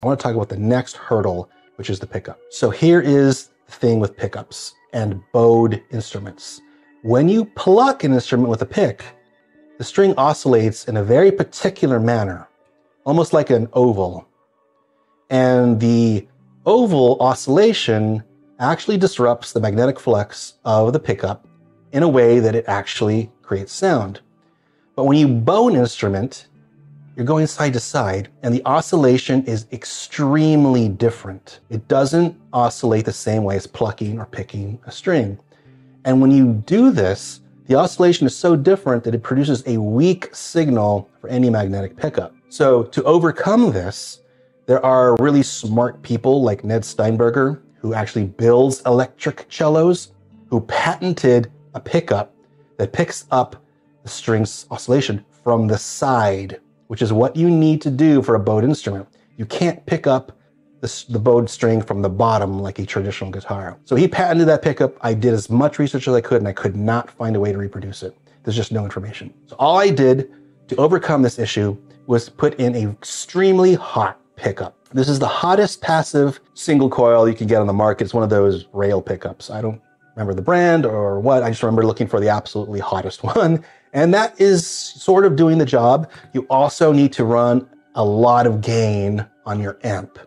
I want to talk about the next hurdle, which is the pickup. So here is the thing with pickups and bowed instruments. When you pluck an instrument with a pick, the string oscillates in a very particular manner, almost like an oval. And the oval oscillation actually disrupts the magnetic flux of the pickup in a way that it actually creates sound. But when you bow an instrument, you're going side to side, and the oscillation is extremely different. It doesn't oscillate the same way as plucking or picking a string. And when you do this, the oscillation is so different that it produces a weak signal for any magnetic pickup. So to overcome this, there are really smart people like Ned Steinberger, who actually builds electric cellos, who patented a pickup that picks up the string's oscillation from the side, which is what you need to do for a bowed instrument. You can't pick up the, the bowed string from the bottom like a traditional guitar. So he patented that pickup. I did as much research as I could, and I could not find a way to reproduce it. There's just no information. So all I did to overcome this issue was put in an extremely hot pickup. This is the hottest passive single coil you can get on the market. It's one of those rail pickups. I don't remember the brand or what. I just remember looking for the absolutely hottest one. And that is sort of doing the job. You also need to run a lot of gain on your amp.